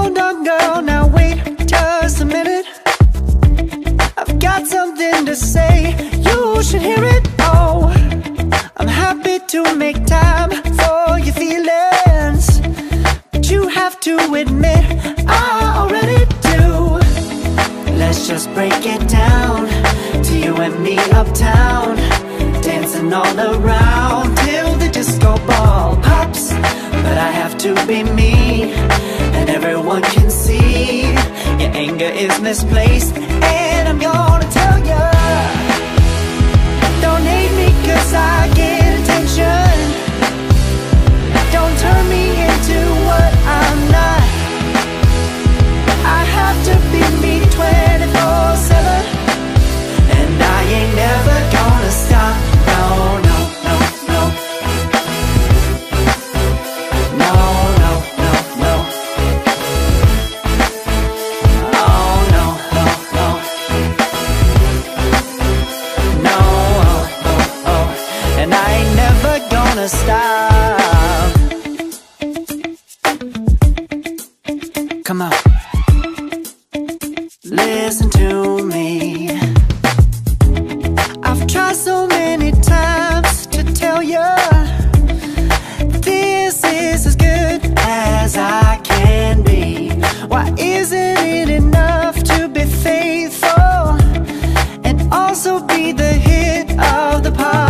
Hold on, girl. now wait just a minute. I've got something to say, you should hear it Oh, I'm happy to make time for your feelings. But you have to admit, I already do. Let's just break it down To you and me uptown. Dancing all around till the disco ball pops. But I have to be me everyone can see Your anger is misplaced gonna stop. Come on. Listen to me. I've tried so many times to tell you This is as good as I can be. Why isn't it enough to be faithful And also be the hit of the party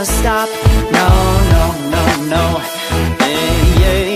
gonna stop No, no, no, no Yeah! yeah.